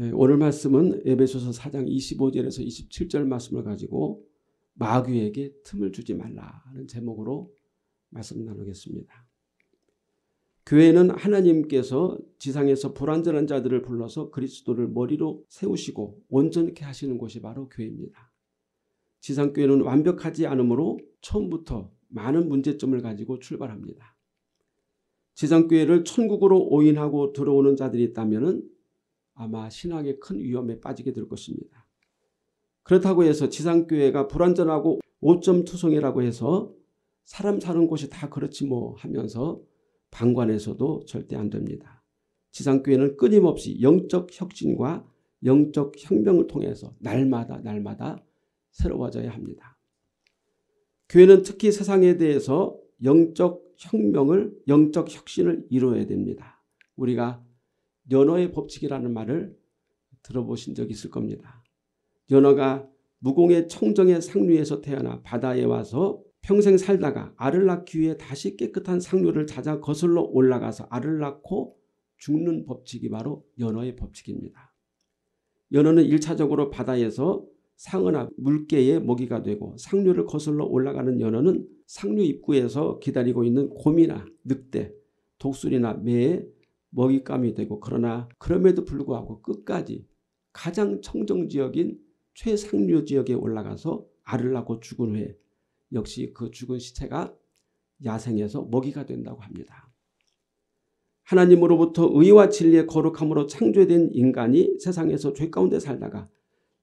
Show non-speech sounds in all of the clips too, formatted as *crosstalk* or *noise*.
예, 오늘 말씀은 에베소서 4장 25절에서 27절 말씀을 가지고 마귀에게 틈을 주지 말라는 제목으로 말씀 나누겠습니다. 교회는 하나님께서 지상에서 불완전한 자들을 불러서 그리스도를 머리로 세우시고 온전케 하시는 곳이 바로 교회입니다. 지상교회는 완벽하지 않으므로 처음부터 많은 문제점을 가지고 출발합니다. 지상교회를 천국으로 오인하고 들어오는 자들이 있다면 아마 신앙의 큰 위험에 빠지게 될 것입니다. 그렇다고 해서 지상교회가 불완전하고 오점 투성이라고 해서 사람 사는 곳이 다 그렇지 뭐 하면서 방관해서도 절대 안 됩니다. 지상교회는 끊임없이 영적 혁신과 영적 혁명을 통해서 날마다 날마다 새로워져야 합니다. 교회는 특히 세상에 대해서 영적 혁명을 영적 혁신을 이루어야 됩니다. 우리가 연어의 법칙이라는 말을 들어보신 적 있을 겁니다. 연어가 무공의 청정의 상류에서 태어나 바다에 와서 평생 살다가 알을 낳기 위해 다시 깨끗한 상류를 찾아 거슬러 올라가서 알을 낳고 죽는 법칙이 바로 연어의 법칙입니다. 연어는 1차적으로 바다에서 상어나 물개의 먹이가 되고 상류를 거슬러 올라가는 연어는 상류 입구에서 기다리고 있는 곰이나 늑대, 독수리나 매의 먹잇감이 되고 그러나 그럼에도 불구하고 끝까지 가장 청정 지역인 최상류 지역에 올라가서 알을 낳고 죽은 후에 역시 그 죽은 시체가 야생에서 먹이가 된다고 합니다. 하나님으로부터 의와 진리의 거룩함으로 창조된 인간이 세상에서 죄 가운데 살다가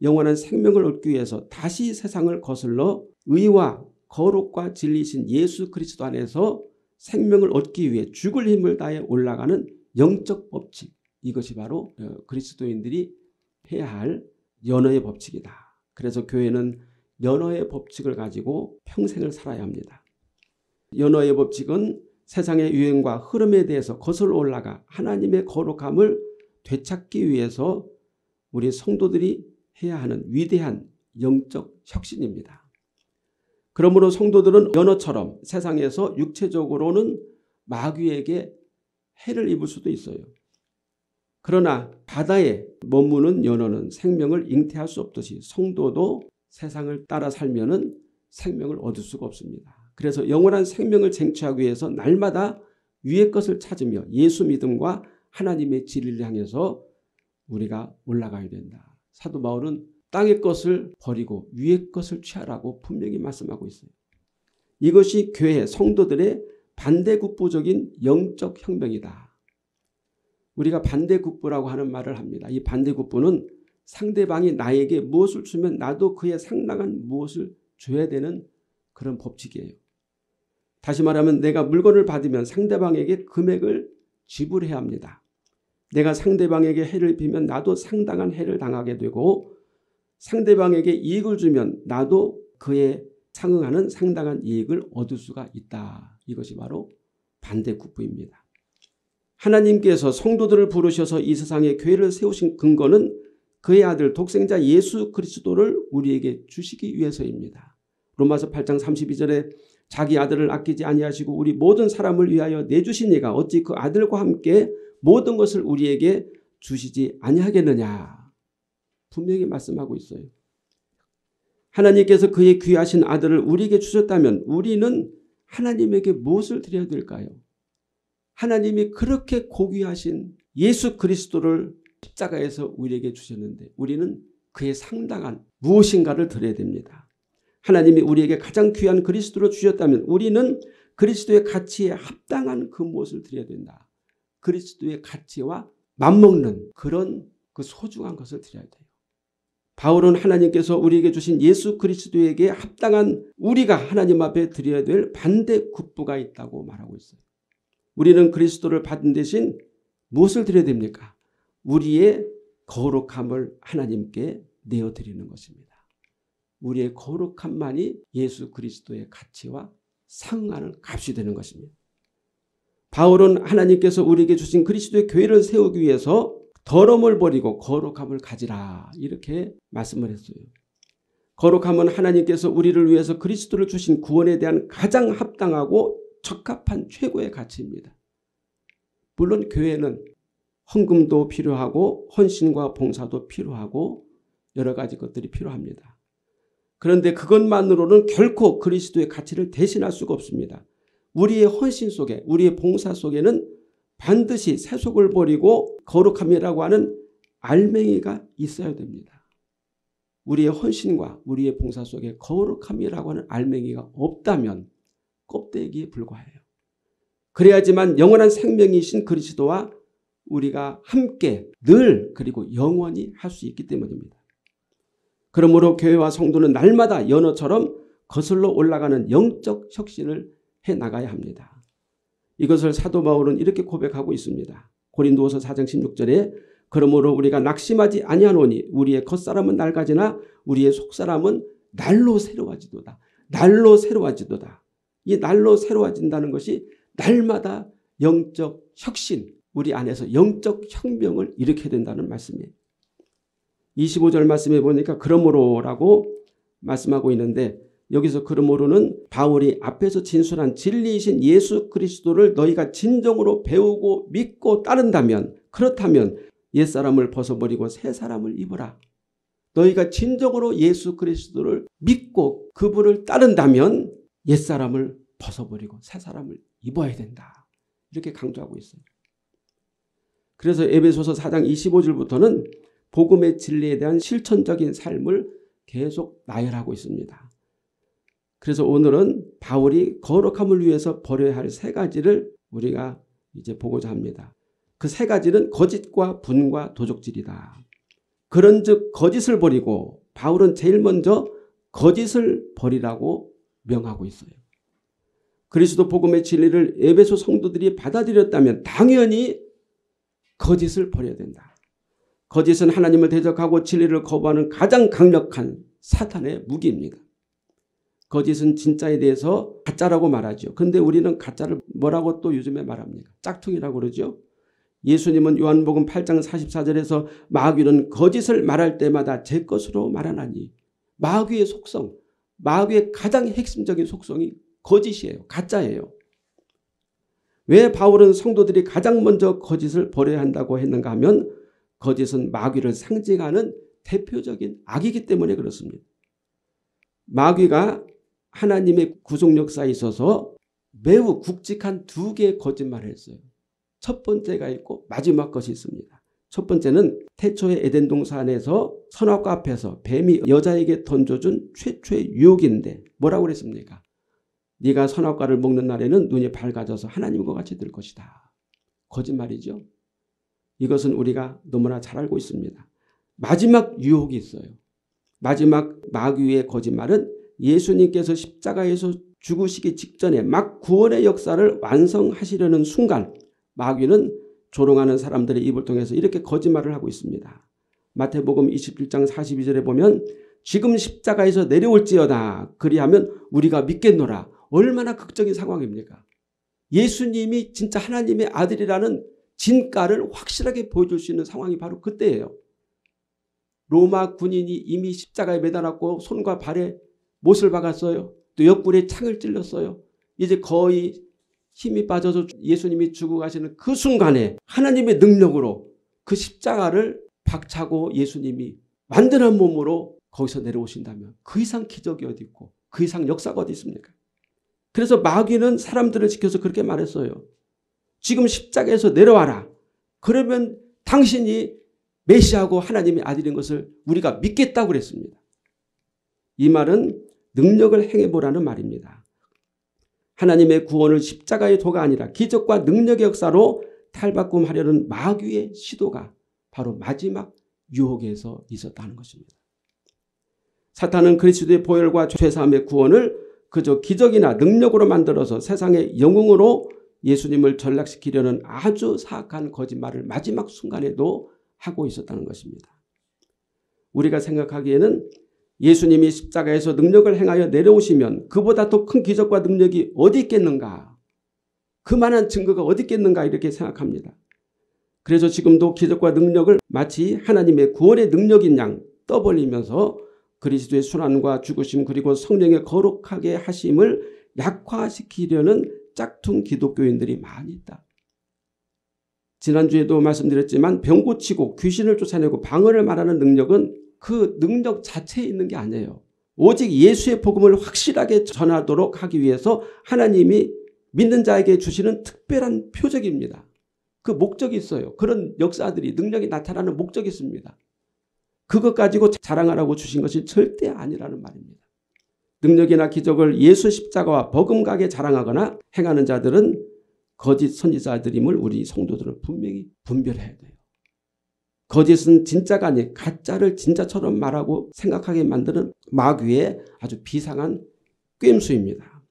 영원한 생명을 얻기 위해서 다시 세상을 거슬러 의와 거룩과 진리신 예수 그리스도 안에서 생명을 얻기 위해 죽을 힘을 다해 올라가는 영적 법칙 이것이 바로 어, 그리스도인들이 해야 할 연어의 법칙이다. 그래서 교회는 연어의 법칙을 가지고 평생을 살아야 합니다. 연어의 법칙은 세상의 유행과 흐름에 대해서 거슬러 올라가 하나님의 거룩함을 되찾기 위해서 우리 성도들이 해야 하는 위대한 영적 혁신입니다. 그러므로 성도들은 연어처럼 세상에서 육체적으로는 마귀에게 해를 입을 수도 있어요. 그러나 바다에 머무는 연어는 생명을 잉태할 수 없듯이 성도도 세상을 따라 살면은 생명을 얻을 수가 없습니다. 그래서 영원한 생명을 쟁취하기 위해서 날마다 위의 것을 찾으며 예수 믿음과 하나님의 진리를 향해서 우리가 올라가야 된다. 사도 바울은 땅의 것을 버리고 위의 것을 취하라고 분명히 말씀하고 있어요. 이것이 교회 성도들의 반대국부적인 영적 혁명이다. 우리가 반대국부라고 하는 말을 합니다. 이 반대국부는 상대방이 나에게 무엇을 주면 나도 그에 상당한 무엇을 줘야 되는 그런 법칙이에요. 다시 말하면 내가 물건을 받으면 상대방에게 금액을 지불해야 합니다. 내가 상대방에게 해를 입히면 나도 상당한 해를 당하게 되고 상대방에게 이익을 주면 나도 그에 상응하는 상당한 이익을 얻을 수가 있다. 이것이 바로 반대 국부입니다. 하나님께서 성도들을 부르셔서 이 세상에 교회를 세우신 근거는 그의 아들 독생자 예수 그리스도를 우리에게 주시기 위해서입니다. 로마서 8장 32절에 자기 아들을 아끼지 아니하시고 우리 모든 사람을 위하여 내주신 이가 어찌 그 아들과 함께 모든 것을 우리에게 주시지 아니하겠느냐. 분명히 말씀하고 있어요. 하나님께서 그의 귀하신 아들을 우리에게 주셨다면 우리는 하나님에게 무엇을 드려야 될까요? 하나님이 그렇게 고귀하신 예수 그리스도를 십자가에서 우리에게 주셨는데 우리는 그에 상당한 무엇인가를 드려야 됩니다. 하나님이 우리에게 가장 귀한 그리스도를 주셨다면 우리는 그리스도의 가치에 합당한 그 무엇을 드려야 된다. 그리스도의 가치와 맞먹는 그런 그 소중한 것을 드려야 돼요. 바울은 하나님께서 우리에게 주신 예수 그리스도에게 합당한 우리가 하나님 앞에 드려야 될 반대 국부가 있다고 말하고 있어요. 우리는 그리스도를 받은 대신 무엇을 드려야 됩니까? 우리의 거룩함을 하나님께 내어드리는 것입니다. 우리의 거룩함만이 예수 그리스도의 가치와 상하는 값이 되는 것입니다. 바울은 하나님께서 우리에게 주신 그리스도의 교회를 세우기 위해서 더러움을 버리고 거룩함을 가지라 이렇게 말씀을 했어요. 거룩함은 하나님께서 우리를 위해서 그리스도를 주신 구원에 대한 가장 합당하고 적합한 최고의 가치입니다. 물론 교회는 헌금도 필요하고 헌신과 봉사도 필요하고 여러 가지 것들이 필요합니다. 그런데 그것만으로는 결코 그리스도의 가치를 대신할 수가 없습니다. 우리의 헌신 속에 우리의 봉사 속에는 반드시 세속을 버리고 거룩함이라고 하는 알맹이가 있어야 됩니다. 우리의 헌신과 우리의 봉사 속에 거룩함이라고 하는 알맹이가 없다면 껍데기에 불과해요. 그래야지만 영원한 생명이신 그리스도와 우리가 함께 늘 그리고 영원히 할 수 있기 때문입니다. 그러므로 교회와 성도는 날마다 연어처럼 거슬러 올라가는 영적 혁신을 해 나가야 합니다. 이것을 사도 바울은 이렇게 고백하고 있습니다. 고린도서 4장 16절에 그러므로 우리가 낙심하지 아니하노니 우리의 겉사람은 낡아지나 우리의 속사람은 날로 새로워지도다. 날로 새로워지도다. 이 날로 새로워진다는 것이 날마다 영적 혁신, 우리 안에서 영적 혁명을 일으켜야 된다는 말씀이에요. 25절 말씀에 보니까 그러므로라고 말씀하고 있는데 여기서 그러므로는 바울이 앞에서 진술한 진리이신 예수 그리스도를 너희가 진정으로 배우고 믿고 따른다면 그렇다면 옛사람을 벗어버리고 새 사람을 입어라. 너희가 진정으로 예수 그리스도를 믿고 그분을 따른다면 옛사람을 벗어버리고 새 사람을 입어야 된다. 이렇게 강조하고 있어요. 그래서 에베소서 4장 25절부터는 복음의 진리에 대한 실천적인 삶을 계속 나열하고 있습니다. 그래서 오늘은 바울이 거룩함을 위해서 버려야 할 세 가지를 우리가 이제 보고자 합니다. 그 세 가지는 거짓과 분과 도적질이다. 그런 즉 거짓을 버리고 바울은 제일 먼저 거짓을 버리라고 명하고 있어요. 그리스도 복음의 진리를 에베소 성도들이 받아들였다면 당연히 거짓을 버려야 된다. 거짓은 하나님을 대적하고 진리를 거부하는 가장 강력한 사탄의 무기입니다. 거짓은 진짜에 대해서 가짜라고 말하죠. 근데 우리는 가짜를 뭐라고 또 요즘에 말합니까? 짝퉁이라고 그러죠. 예수님은 요한복음 8장 44절에서 마귀는 거짓을 말할 때마다 제 것으로 말하나니 마귀의 속성, 마귀의 가장 핵심적인 속성이 거짓이에요. 가짜예요. 왜 바울은 성도들이 가장 먼저 거짓을 버려야 한다고 했는가 하면 거짓은 마귀를 상징하는 대표적인 악이기 때문에 그렇습니다. 마귀가 하나님의 구속 역사에 있어서 매우 굵직한 두 개의 거짓말을 했어요. 첫 번째가 있고 마지막 것이 있습니다. 첫 번째는 태초의 에덴 동산에서 선악과 앞에서 뱀이 여자에게 던져준 최초의 유혹인데 뭐라고 그랬습니까? 네가 선악과를 먹는 날에는 눈이 밝아져서 하나님과 같이 될 것이다. 거짓말이죠. 이것은 우리가 너무나 잘 알고 있습니다. 마지막 유혹이 있어요. 마지막 마귀의 거짓말은 예수님께서 십자가에서 죽으시기 직전에 막 구원의 역사를 완성하시려는 순간 마귀는 조롱하는 사람들의 입을 통해서 이렇게 거짓말을 하고 있습니다. 마태복음 27장 42절에 보면 지금 십자가에서 내려올지어다 그리하면 우리가 믿겠노라 얼마나 극적인 상황입니까? 예수님이 진짜 하나님의 아들이라는 진가를 확실하게 보여줄 수 있는 상황이 바로 그때예요. 로마 군인이 이미 십자가에 매달았고 손과 발에 못을 박았어요. 또 옆구리에 창을 찔렀어요. 이제 거의 힘이 빠져서 예수님이 죽어가시는 그 순간에 하나님의 능력으로 그 십자가를 박차고 예수님이 완전한 몸으로 거기서 내려오신다면 그 이상 기적이 어디 있고 그 이상 역사가 어디 있습니까? 그래서 마귀는 사람들을 지켜서 그렇게 말했어요. 지금 십자가에서 내려와라. 그러면 당신이 메시아고 하나님의 아들인 것을 우리가 믿겠다고 그랬습니다. 이 말은 능력을 행해보라는 말입니다. 하나님의 구원을 십자가의 도가 아니라 기적과 능력의 역사로 탈바꿈하려는 마귀의 시도가 바로 마지막 유혹에서 있었다는 것입니다. 사탄은 그리스도의 보혈과 죄사함의 구원을 그저 기적이나 능력으로 만들어서 세상의 영웅으로 예수님을 전락시키려는 아주 사악한 거짓말을 마지막 순간에도 하고 있었다는 것입니다. 우리가 생각하기에는 예수님이 십자가에서 능력을 행하여 내려오시면 그보다 더 큰 기적과 능력이 어디 있겠는가? 그만한 증거가 어디 있겠는가 이렇게 생각합니다. 그래서 지금도 기적과 능력을 마치 하나님의 구원의 능력인 양 떠벌리면서 그리스도의 순환과 죽으심 그리고 성령의 거룩하게 하심을 약화시키려는 짝퉁 기독교인들이 많이 있다. 지난주에도 말씀드렸지만 병 고치고 귀신을 쫓아내고 방언을 말하는 능력은 그 능력 자체에 있는 게 아니에요. 오직 예수의 복음을 확실하게 전하도록 하기 위해서 하나님이 믿는 자에게 주시는 특별한 표적입니다. 그 목적이 있어요. 그런 역사들이 능력이 나타나는 목적이 있습니다. 그것 가지고 자랑하라고 주신 것이 절대 아니라는 말입니다. 능력이나 기적을 예수 십자가와 버금가게 자랑하거나 행하는 자들은 거짓 선지자들임을 우리 성도들은 분명히 분별해야 돼요. 거짓은 진짜가 아닌 가짜를 진짜처럼 말하고 생각하게 만드는 마귀의 아주 비상한 꿰임수입니다.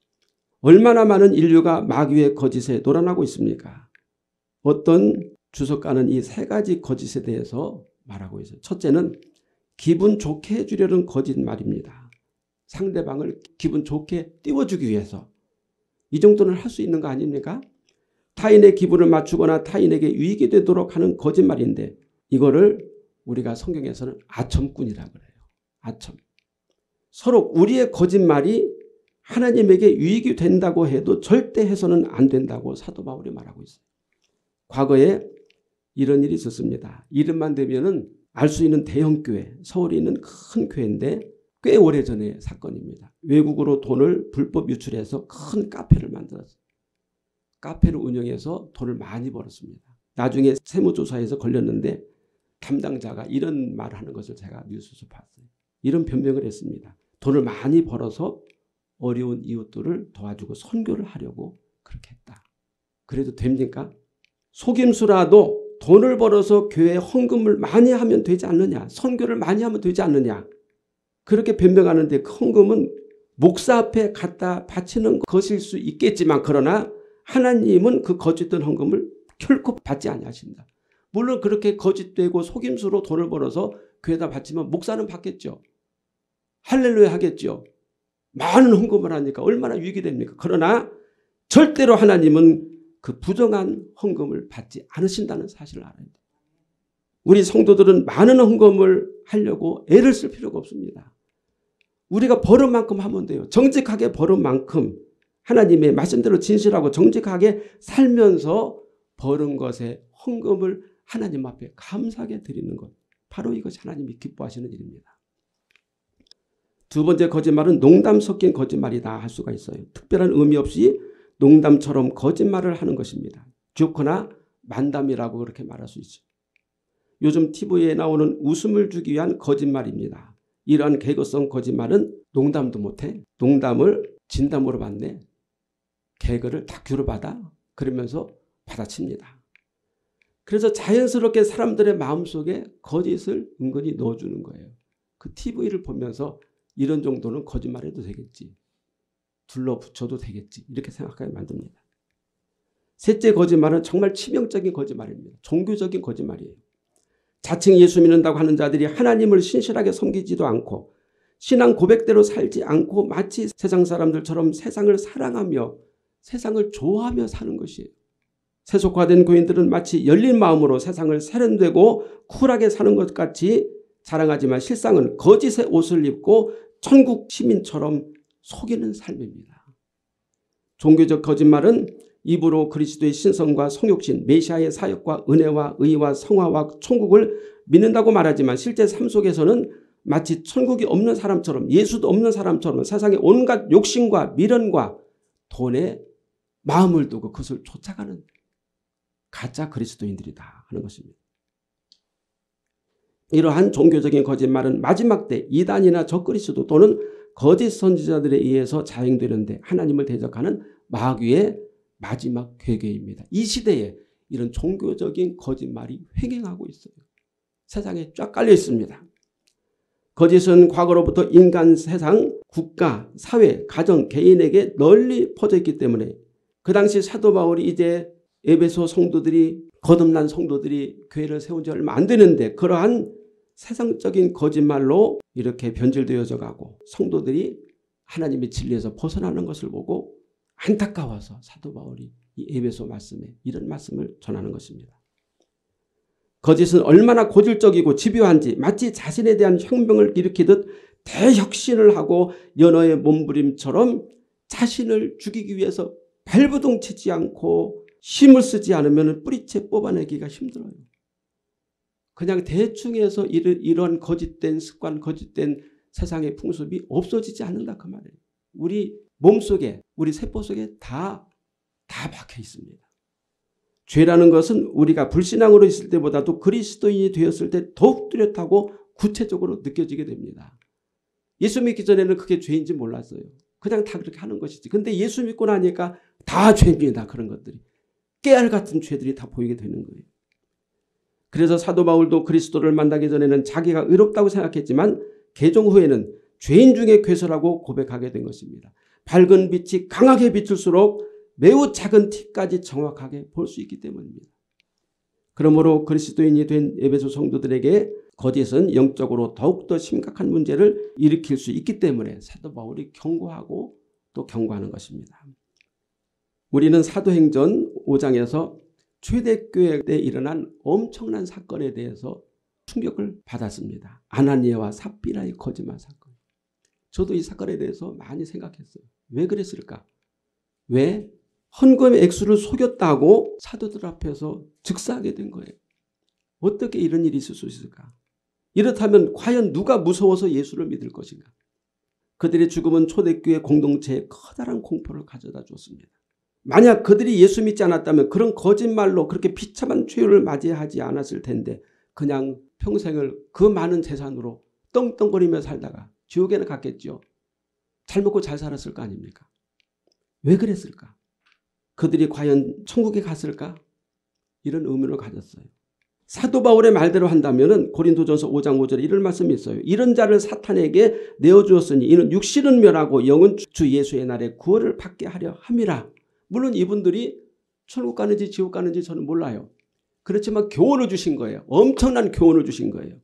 얼마나 많은 인류가 마귀의 거짓에 놀아나고 있습니까? 어떤 주석가는 이 세 가지 거짓에 대해서 말하고 있어요. 첫째는 기분 좋게 해주려는 거짓말입니다. 상대방을 기분 좋게 띄워주기 위해서. 이 정도는 할 수 있는 거 아닙니까? 타인의 기분을 맞추거나 타인에게 유익이 되도록 하는 거짓말인데 이거를 우리가 성경에서는 아첨꾼이라 그래요. 아첨. 서로 우리의 거짓말이 하나님에게 유익이 된다고 해도 절대 해서는 안 된다고 사도 바울이 말하고 있어요. 과거에 이런 일이 있었습니다. 이름만 되면은 알 수 있는 대형 교회, 서울에 있는 큰 교회인데 꽤 오래전의 사건입니다. 외국으로 돈을 불법 유출해서 큰 카페를 만들었어요. 카페를 운영해서 돈을 많이 벌었습니다. 나중에 세무조사에서 걸렸는데 담당자가 이런 말을 하는 것을 제가 뉴스에서 봤어요. 이런 변명을 했습니다. 돈을 많이 벌어서 어려운 이웃들을 도와주고 선교를 하려고 그렇게 했다. 그래도 됩니까? 속임수라도 돈을 벌어서 교회 헌금을 많이 하면 되지 않느냐. 선교를 많이 하면 되지 않느냐. 그렇게 변명하는데 그 헌금은 목사 앞에 갖다 바치는 것일 수 있겠지만 그러나 하나님은 그 거짓된 헌금을 결코 받지 아니하신다. 물론 그렇게 거짓되고 속임수로 돈을 벌어서 교회다 바치면 목사는 받겠죠. 할렐루야 하겠죠. 많은 헌금을 하니까 얼마나 유익이 됩니까? 그러나 절대로 하나님은 그 부정한 헌금을 받지 않으신다는 사실을 알아야 돼요. 우리 성도들은 많은 헌금을 하려고 애를 쓸 필요가 없습니다. 우리가 버는 만큼 하면 돼요. 정직하게 버는 만큼 하나님의 말씀대로 진실하고 정직하게 살면서 버는 것에 헌금을 하나님 앞에 감사하게 드리는 것. 바로 이것이 하나님이 기뻐하시는 일입니다. 두 번째 거짓말은 농담 섞인 거짓말이다 할 수가 있어요. 특별한 의미 없이 농담처럼 거짓말을 하는 것입니다. 조커나 만담이라고 그렇게 말할 수 있죠. 요즘 TV에 나오는 웃음을 주기 위한 거짓말입니다. 이러한 개그성 거짓말은 농담도 못해. 농담을 진담으로 받네. 개그를 다큐로 받아. 그러면서 받아칩니다. 그래서 자연스럽게 사람들의 마음속에 거짓을 은근히 넣어주는 거예요. 그 TV를 보면서 이런 정도는 거짓말해도 되겠지. 둘러붙여도 되겠지. 이렇게 생각하게 만듭니다. 셋째 거짓말은 정말 치명적인 거짓말입니다. 종교적인 거짓말이에요. 자칭 예수 믿는다고 하는 자들이 하나님을 신실하게 섬기지도 않고 신앙 고백대로 살지 않고 마치 세상 사람들처럼 세상을 사랑하며 세상을 좋아하며 사는 것이에요. 세속화된 교인들은 마치 열린 마음으로 세상을 세련되고 쿨하게 사는 것 같이 자랑하지만 실상은 거짓의 옷을 입고 천국 시민처럼 속이는 삶입니다. 종교적 거짓말은 입으로 그리스도의 신성과 성육신, 메시아의 사역과 은혜와 의와 성화와 천국을 믿는다고 말하지만 실제 삶 속에서는 마치 천국이 없는 사람처럼 예수도 없는 사람처럼 세상의 온갖 욕심과 미련과 돈에 마음을 두고 그것을 쫓아가는 가짜 그리스도인들이다 하는 것입니다. 이러한 종교적인 거짓말은 마지막 때 이단이나 적그리스도 또는 거짓 선지자들에 의해서 자행되는데 하나님을 대적하는 마귀의 마지막 괴계입니다. 이 시대에 이런 종교적인 거짓말이 횡행하고 있어요. 세상에 쫙 깔려 있습니다. 거짓은 과거로부터 인간, 세상, 국가, 사회, 가정, 개인에게 널리 퍼져 있기 때문에 그 당시 사도 바울이 이제 에베소 성도들이 거듭난 성도들이 교회를 세운 지 얼마 안 되는데 그러한 세상적인 거짓말로 이렇게 변질되어져 가고 성도들이 하나님의 진리에서 벗어나는 것을 보고 안타까워서 사도 바울이 이 에베소 말씀에 이런 말씀을 전하는 것입니다. 거짓은 얼마나 고질적이고 집요한지 마치 자신에 대한 혁명을 일으키듯 대혁신을 하고 연어의 몸부림처럼 자신을 죽이기 위해서 발부둥 치지 않고 힘을 쓰지 않으면 뿌리채 뽑아내기가 힘들어요. 그냥 대충 해서 이런 거짓된 습관, 거짓된 세상의 풍습이 없어지지 않는다 그 말이에요. 우리 몸속에, 우리 세포 속에 다, 다 박혀 있습니다. 죄라는 것은 우리가 불신앙으로 있을 때보다도 그리스도인이 되었을 때 더욱 뚜렷하고 구체적으로 느껴지게 됩니다. 예수 믿기 전에는 그게 죄인지 몰랐어요. 그냥 다 그렇게 하는 것이지. 근데 예수 믿고 나니까 다 죄입니다. 그런 것들이. 깨알 같은 죄들이 다 보이게 되는 거예요. 그래서 사도 바울도 그리스도를 만나기 전에는 자기가 의롭다고 생각했지만 개종 후에는 죄인 중에 괴설하고 고백하게 된 것입니다. 밝은 빛이 강하게 비출수록 매우 작은 티까지 정확하게 볼 수 있기 때문입니다. 그러므로 그리스도인이 된 에베소 성도들에게 거짓은 영적으로 더욱더 심각한 문제를 일으킬 수 있기 때문에 사도 바울이 경고하고 또 경고하는 것입니다. 우리는 사도행전 5장에서 최대교회 때 일어난 엄청난 사건에 대해서 충격을 받았습니다. 아나니아와 삽비라의 거짓말 사건. 저도 이 사건에 대해서 많이 생각했어요. 왜 그랬을까? 왜 헌금의 액수를 속였다고 사도들 앞에서 즉사하게 된 거예요. 어떻게 이런 일이 있을 수 있을까? 이렇다면 과연 누가 무서워서 예수를 믿을 것인가? 그들의 죽음은 초대교회 공동체에 커다란 공포를 가져다 줬습니다. 만약 그들이 예수 믿지 않았다면 그런 거짓말로 그렇게 비참한 최후를 맞이하지 않았을 텐데 그냥 평생을 그 많은 재산으로 떵떵거리며 살다가 지옥에는 갔겠죠. 잘 먹고 잘 살았을 거 아닙니까? 왜 그랬을까? 그들이 과연 천국에 갔을까? 이런 의문을 가졌어요. 사도 바울의 말대로 한다면 고린도전서 5장 5절에 이런 말씀이 있어요. 이런 자를 사탄에게 내어주었으니 이는 육신은 멸하고 영은 주 예수의 날에 구원을 받게 하려 함이라. 물론 이분들이 천국 가는지 지옥 가는지 저는 몰라요. 그렇지만 교훈을 주신 거예요. 엄청난 교훈을 주신 거예요.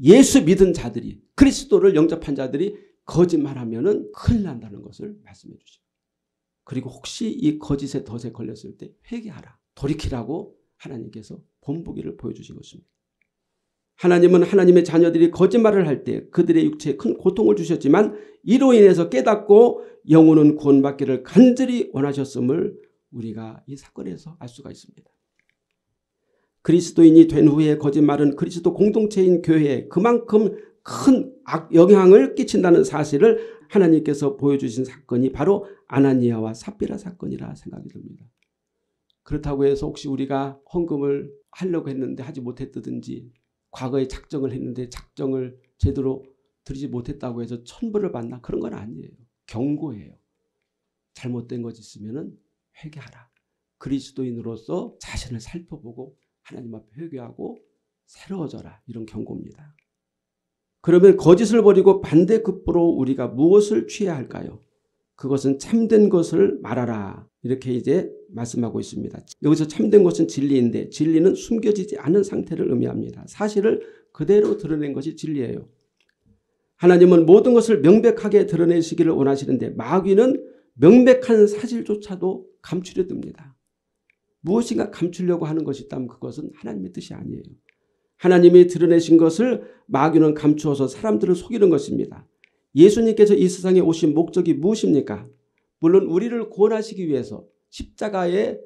예수 믿은 자들이 그리스도를 영접한 자들이 거짓말하면 큰일 난다는 것을 말씀해 주시고 그리고 혹시 이 거짓의 덫에 걸렸을 때 회개하라. 돌이키라고 하나님께서 본보기를 보여주신 것입니다. 하나님은 하나님의 자녀들이 거짓말을 할 때 그들의 육체에 큰 고통을 주셨지만 이로 인해서 깨닫고 영혼은 구원받기를 간절히 원하셨음을 우리가 이 사건에서 알 수가 있습니다. 그리스도인이 된 후에 거짓말은 그리스도 공동체인 교회에 그만큼 큰 영향을 끼친다는 사실을 하나님께서 보여주신 사건이 바로 아나니아와 삽비라 사건이라 생각이 듭니다. 그렇다고 해서 혹시 우리가 헌금을 하려고 했는데 하지 못했다든지 과거에 작정을 했는데 작정을 제대로 드리지 못했다고 해서 천벌을 받나 그런 건 아니에요. 경고예요. 잘못된 것 있으면 회개하라. 그리스도인으로서 자신을 살펴보고 하나님 앞에 회개하고 새로워져라. 이런 경고입니다. 그러면 거짓을 버리고 반대급부로 우리가 무엇을 취해야 할까요? 그것은 참된 것을 말하라. 이렇게 이제 말씀하고 있습니다. 여기서 참된 것은 진리인데 진리는 숨겨지지 않은 상태를 의미합니다. 사실을 그대로 드러낸 것이 진리예요. 하나님은 모든 것을 명백하게 드러내시기를 원하시는데 마귀는 명백한 사실조차도 감추려 듭니다. 무엇인가 감추려고 하는 것이 있다면 그것은 하나님의 뜻이 아니에요. 하나님이 드러내신 것을 마귀는 감추어서 사람들을 속이는 것입니다. 예수님께서 이 세상에 오신 목적이 무엇입니까? 물론 우리를 구원하시기 위해서 십자가의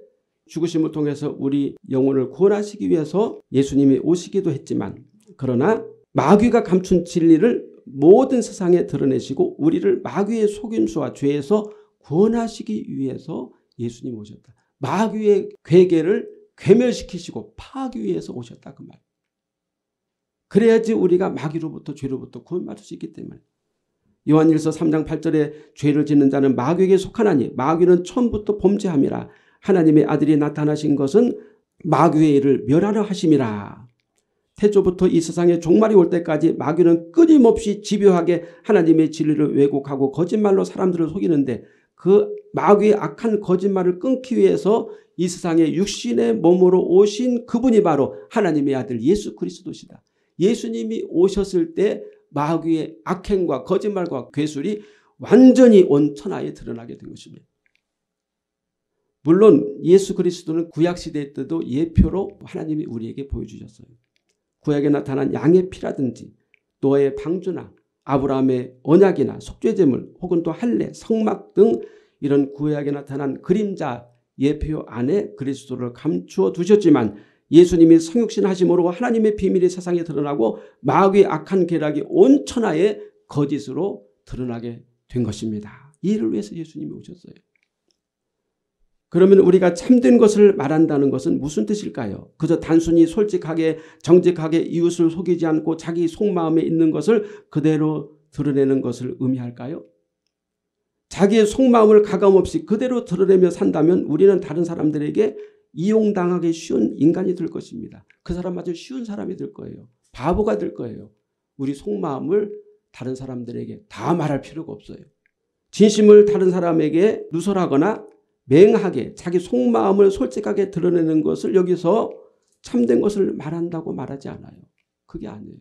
죽으심을 통해서 우리 영혼을 구원하시기 위해서 예수님이 오시기도 했지만 그러나 마귀가 감춘 진리를 모든 세상에 드러내시고 우리를 마귀의 속임수와 죄에서 구원하시기 위해서 예수님 오셨다. 마귀의 괴계를 괴멸시키시고 파하기 위해서 오셨다 그 말. 그래야지 우리가 마귀로부터 죄로부터 구원받을 수 있기 때문에 요한일서 3장 8절에 죄를 짓는 자는 마귀에게 속하나니 마귀는 처음부터 범죄함이라 하나님의 아들이 나타나신 것은 마귀의 일을 멸하려 하심이라. 태초부터 이 세상에 종말이 올 때까지 마귀는 끊임없이 집요하게 하나님의 진리를 왜곡하고 거짓말로 사람들을 속이는데 그 마귀의 악한 거짓말을 끊기 위해서 이 세상에 육신의 몸으로 오신 그분이 바로 하나님의 아들 예수 그리스도시다. 예수님이 오셨을 때 마귀의 악행과 거짓말과 괴술이 완전히 온 천하에 드러나게 된 것입니다. 물론 예수 그리스도는 구약시대 때도 예표로 하나님이 우리에게 보여주셨어요. 구약에 나타난 양의 피라든지 노아의 방주나 아브라함의 언약이나 속죄제물 혹은 또 할례, 성막 등 이런 구약에 나타난 그림자 예표 안에 그리스도를 감추어 두셨지만 예수님이 성육신 하심으로 하나님의 비밀이 세상에 드러나고 마귀의 악한 계략이 온 천하에 거짓으로 드러나게 된 것입니다. 이를 위해서 예수님이 오셨어요. 그러면 우리가 참된 것을 말한다는 것은 무슨 뜻일까요? 그저 단순히 솔직하게 정직하게 이웃을 속이지 않고 자기 속마음에 있는 것을 그대로 드러내는 것을 의미할까요? 자기의 속마음을 가감없이 그대로 드러내며 산다면 우리는 다른 사람들에게 이용당하기 쉬운 인간이 될 것입니다. 그 사람마저 쉬운 사람이 될 거예요. 바보가 될 거예요. 우리 속마음을 다른 사람들에게 다 말할 필요가 없어요. 진심을 다른 사람에게 누설하거나 맹하게 자기 속마음을 솔직하게 드러내는 것을 여기서 참된 것을 말한다고 말하지 않아요. 그게 아니에요.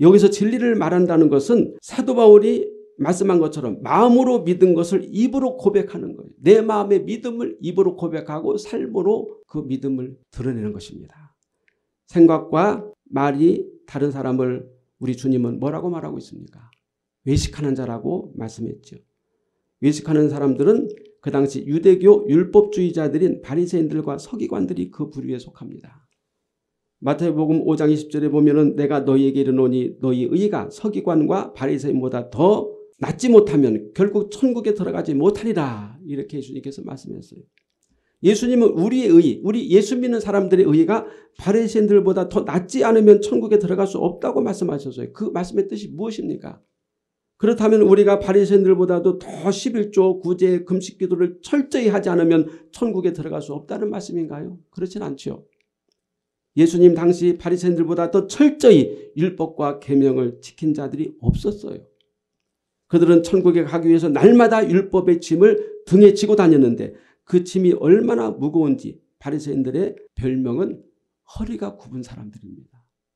여기서 진리를 말한다는 것은 사도 바울이 말씀한 것처럼 마음으로 믿은 것을 입으로 고백하는 거예요. 내 마음의 믿음을 입으로 고백하고 삶으로 그 믿음을 드러내는 것입니다. 생각과 말이 다른 사람을 우리 주님은 뭐라고 말하고 있습니까? 외식하는 자라고 말씀했죠. 외식하는 사람들은 그 당시 유대교 율법주의자들인 바리새인들과 서기관들이 그 부류에 속합니다. 마태복음 5장 20절에 보면은 내가 너희에게 이르노니 너희 의가 서기관과 바리새인보다 더 낫지 못하면 결국 천국에 들어가지 못하리라 이렇게 예수님께서 말씀했어요. 예수님은 우리의 의, 우리 예수 믿는 사람들의 의가 바리새인들보다 더 낫지 않으면 천국에 들어갈 수 없다고 말씀하셨어요. 그 말씀의 뜻이 무엇입니까? 그렇다면 우리가 바리새인들보다도 더 11조 구제 금식 기도를 철저히 하지 않으면 천국에 들어갈 수 없다는 말씀인가요? 그렇진 않죠. 예수님 당시 바리새인들보다 더 철저히 율법과 계명을 지킨 자들이 없었어요. 그들은 천국에 가기 위해서 날마다 율법의 짐을 등에 지고 다녔는데 그 짐이 얼마나 무거운지 바리새인들의 별명은 허리가 굽은 사람들입니다.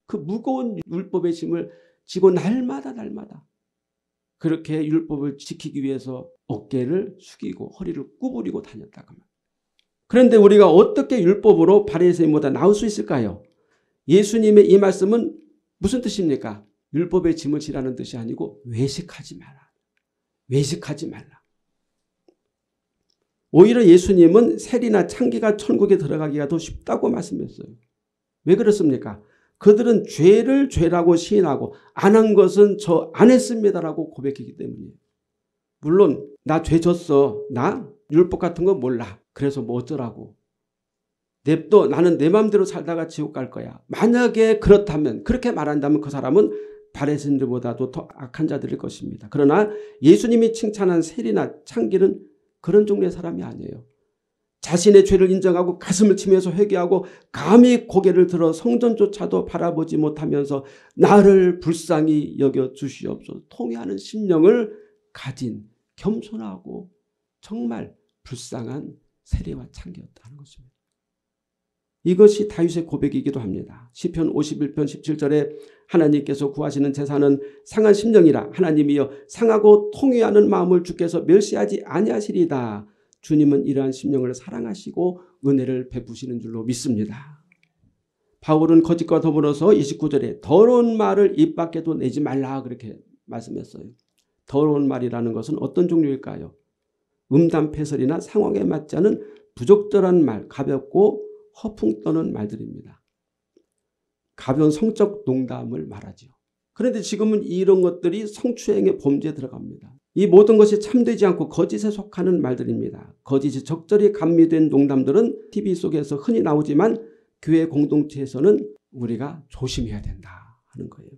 그 무거운 율법의 짐을 지고 날마다 날마다 그렇게 율법을 지키기 위해서 어깨를 숙이고 허리를 구부리고 다녔다고 합니다. 그런데 우리가 어떻게 율법으로 바리새인보다 나을 수 있을까요? 예수님의 이 말씀은 무슨 뜻입니까? 율법의 짐을 지라는 뜻이 아니고 외식하지 마라. 외식하지 말라. 오히려 예수님은 세리나 창기가 천국에 들어가기가 더 쉽다고 말씀했어요. 왜 그렇습니까? 그들은 죄를 죄라고 시인하고 안 한 것은 저 안 했습니다라고 고백했기 때문이에요. 물론 나 죄 졌어. 나 율법 같은 거 몰라. 그래서 뭐 어쩌라고. 냅둬 나는 내 마음대로 살다가 지옥 갈 거야. 만약에 그렇다면 그렇게 말한다면 그 사람은 바레신들보다도 더 악한 자들일 것입니다. 그러나 예수님이 칭찬한 세리나 창기는 그런 종류의 사람이 아니에요. 자신의 죄를 인정하고 가슴을 치면서 회개하고 감히 고개를 들어 성전조차도 바라보지 못하면서 나를 불쌍히 여겨 주시옵소서 통회하는 심령을 가진 겸손하고 정말 불쌍한 세리와 창기였다는 것입니다. 이것이 다윗의 고백이기도 합니다. 시편 51편 17절에 하나님께서 구하시는 제사는 상한 심령이라 하나님이여 상하고 통회하는 마음을 주께서 멸시하지 아니하시리다. 주님은 이러한 심령을 사랑하시고 은혜를 베푸시는 줄로 믿습니다. 바울은 거짓과 더불어서 29절에 더러운 말을 입 밖에도 내지 말라 그렇게 말씀했어요. 더러운 말이라는 것은 어떤 종류일까요? 음담패설이나 상황에 맞지 않은 부적절한 말, 가볍고 허풍 떠는 말들입니다. 가벼운 성적 농담을 말하죠. 그런데 지금은 이런 것들이 성추행의 범죄에 들어갑니다. 이 모든 것이 참되지 않고 거짓에 속하는 말들입니다. 거짓이 적절히 감미된 농담들은 TV 속에서 흔히 나오지만 교회 공동체에서는 우리가 조심해야 된다 하는 거예요.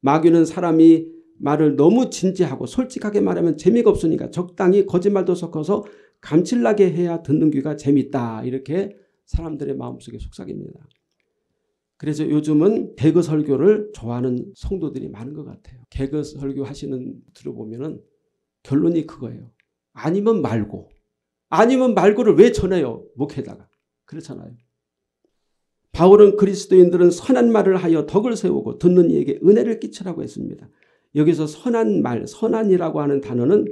마귀는 사람이 말을 너무 진지하고 솔직하게 말하면 재미가 없으니까 적당히 거짓말도 섞어서 감칠나게 해야 듣는 귀가 재밌다 이렇게 사람들의 마음속에 속삭입니다. 그래서 요즘은 개그 설교를 좋아하는 성도들이 많은 것 같아요. 개그 설교 하시는 들어보면은 결론이 그거예요. 아니면 말고. 아니면 말고를 왜 전해요? 목회다가. 그렇잖아요. 바울은 그리스도인들은 선한 말을 하여 덕을 세우고 듣는 이에게 은혜를 끼치라고 했습니다. 여기서 선한 말, 선한이라고 하는 단어는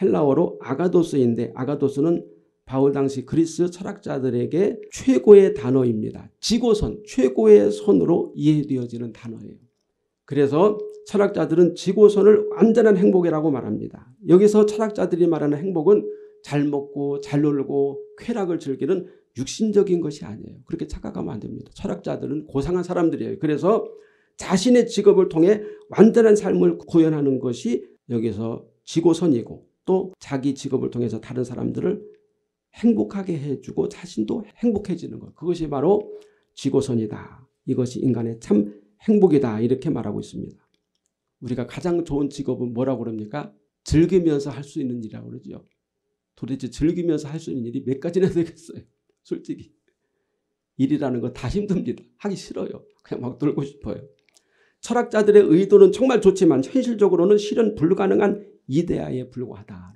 헬라어로 아가도스인데 아가도스는 바울 당시 그리스 철학자들에게 최고의 단어입니다. 지고선, 최고의 선으로 이해되어지는 단어예요. 그래서 철학자들은 지고선을 완전한 행복이라고 말합니다. 여기서 철학자들이 말하는 행복은 잘 먹고 잘 놀고 쾌락을 즐기는 육신적인 것이 아니에요. 그렇게 착각하면 안 됩니다. 철학자들은 고상한 사람들이에요. 그래서 자신의 직업을 통해 완전한 삶을 구현하는 것이 여기서 지고선이고 또 자기 직업을 통해서 다른 사람들을 행복하게 해주고 자신도 행복해지는 것. 그것이 바로 지고선이다. 이것이 인간의 참 행복이다. 이렇게 말하고 있습니다. 우리가 가장 좋은 직업은 뭐라고 그럽니까? 즐기면서 할 수 있는 일이라고 그러죠. 도대체 즐기면서 할 수 있는 일이 몇 가지나 *laughs* 되겠어요. 솔직히. 일이라는 거 다 힘듭니다. 하기 싫어요. 그냥 막 놀고 싶어요. 철학자들의 의도는 정말 좋지만 현실적으로는 실현 불가능한 이데아에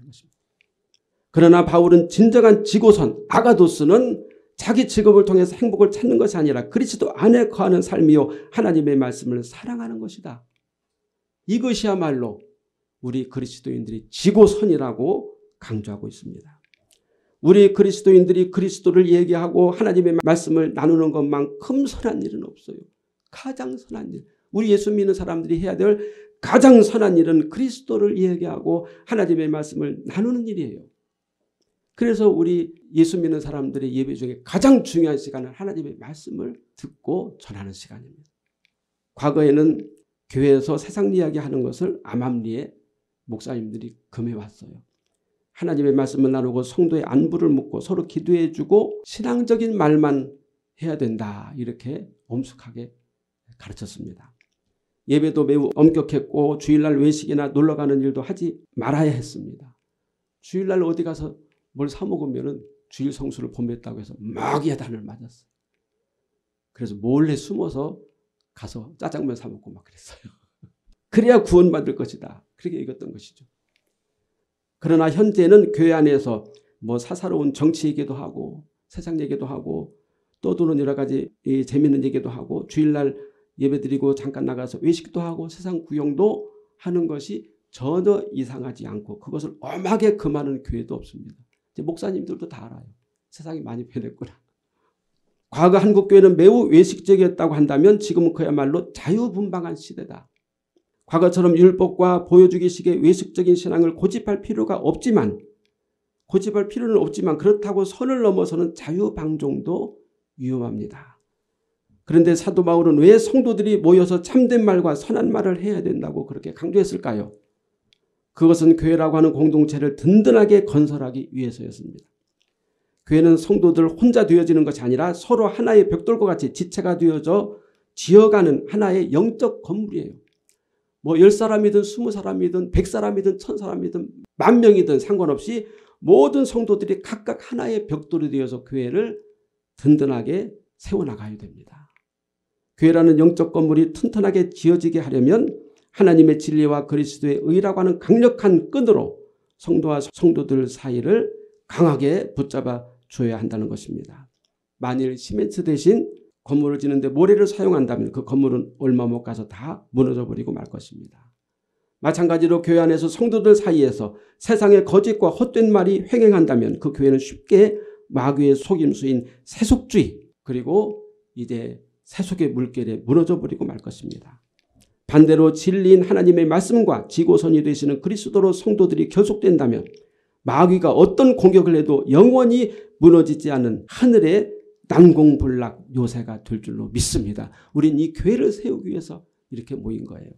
것입니다. 그러나 바울은 진정한 지고선 아가도스는 자기 직업을 통해서 행복을 찾는 것이 아니라 그리스도 안에 거하는 삶이요 하나님의 말씀을 사랑하는 것이다. 이것이야말로 우리 그리스도인들이 지고선이라고 강조하고 있습니다. 우리 그리스도인들이 그리스도를 얘기하고 하나님의 말씀을 나누는 것만큼 선한 일은 없어요. 가장 선한 일. 우리 예수 믿는 사람들이 해야 될 가장 선한 일은 그리스도를 얘기하고 하나님의 말씀을 나누는 일이에요. 그래서 우리 예수 믿는 사람들의 예배 중에 가장 중요한 시간은 하나님의 말씀을 듣고 전하는 시간입니다. 과거에는 교회에서 세상 이야기 하는 것을 암암리에 목사님들이 금해왔어요. 하나님의 말씀을 나누고 성도의 안부를 묻고 서로 기도해주고 신앙적인 말만 해야 된다 이렇게 엄숙하게 가르쳤습니다. 예배도 매우 엄격했고 주일날 외식이나 놀러 가는 일도 하지 말아야 했습니다. 주일날 어디 가서 뭘 사먹으면 주일 성수를 범했다고 해서 막 야단을 맞았어요. 그래서 몰래 숨어서 가서 짜장면 사먹고 막 그랬어요. *laughs* 그래야 구원받을 것이다. 그렇게 읽었던 것이죠. 그러나 현재는 교회 안에서 뭐 사사로운 정치 얘기도 하고 세상 얘기도 하고 떠도는 여러 가지 재미있는 얘기도 하고 주일날 예배드리고 잠깐 나가서 외식도 하고 세상 구경도 하는 것이 전혀 이상하지 않고 그것을 엄하게 금하는 교회도 없습니다. 목사님들도 다 알아요. 세상이 많이 변했구나. 과거 한국 교회는 매우 외식적이었다고 한다면 지금은 그야말로 자유분방한 시대다. 과거처럼 율법과 보여주기식의 외식적인 신앙을 고집할 필요가 없지만 고집할 필요는 없지만 그렇다고 선을 넘어서는 자유방종도 위험합니다. 그런데 사도 바울은 왜 성도들이 모여서 참된 말과 선한 말을 해야 된다고 그렇게 강조했을까요? 그것은 교회라고 하는 공동체를 든든하게 건설하기 위해서였습니다. 교회는 성도들 혼자 되어지는 것이 아니라 서로 하나의 벽돌과 같이 지체가 되어져 지어가는 하나의 영적 건물이에요. 뭐 10사람이든 20사람이든 100사람이든 1000사람이든 만 명이든 상관없이 모든 성도들이 각각 하나의 벽돌이 되어서 교회를 든든하게 세워나가야 됩니다. 교회라는 영적 건물이 튼튼하게 지어지게 하려면 하나님의 진리와 그리스도의 의라고 하는 강력한 끈으로 성도와 성도들 사이를 강하게 붙잡아 줘야 한다는 것입니다. 만일 시멘트 대신 건물을 짓는데 모래를 사용한다면 그 건물은 얼마 못 가서 다 무너져 버리고 말 것입니다. 마찬가지로 교회 안에서 성도들 사이에서 세상의 거짓과 헛된 말이 횡행한다면 그 교회는 쉽게 마귀의 속임수인 세속주의 그리고 이제 세속의 물결에 무너져 버리고 말 것입니다. 반대로 진리인 하나님의 말씀과 지고선이 되시는 그리스도로 성도들이 결속된다면 마귀가 어떤 공격을 해도 영원히 무너지지 않는 하늘의 난공불락 요새가 될 줄로 믿습니다. 우린 이 교회를 세우기 위해서 이렇게 모인 거예요.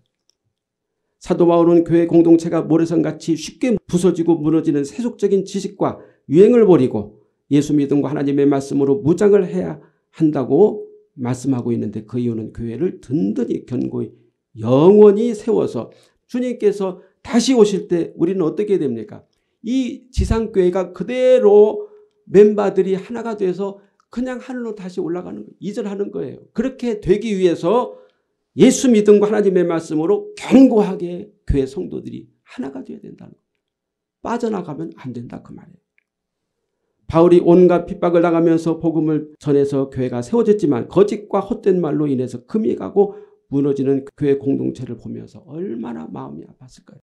사도 바울은 교회 공동체가 모래성같이 쉽게 부서지고 무너지는 세속적인 지식과 유행을 버리고 예수 믿음과 하나님의 말씀으로 무장을 해야 한다고 말씀하고 있는데 그 이유는 교회를 든든히 견고히 영원히 세워서 주님께서 다시 오실 때 우리는 어떻게 됩니까? 이 지상교회가 그대로 멤버들이 하나가 돼서 그냥 하늘로 다시 올라가는 거예요. 이전하는 거예요. 그렇게 되기 위해서 예수 믿음과 하나님의 말씀으로 견고하게 교회 성도들이 하나가 되어야 된다는 거예요. 빠져나가면 안 된다 그 말이에요. 바울이 온갖 핍박을 당하면서 복음을 전해서 교회가 세워졌지만 거짓과 헛된 말로 인해서 금이 가고 무너지는 교회 공동체를 보면서 얼마나 마음이 아팠을까요?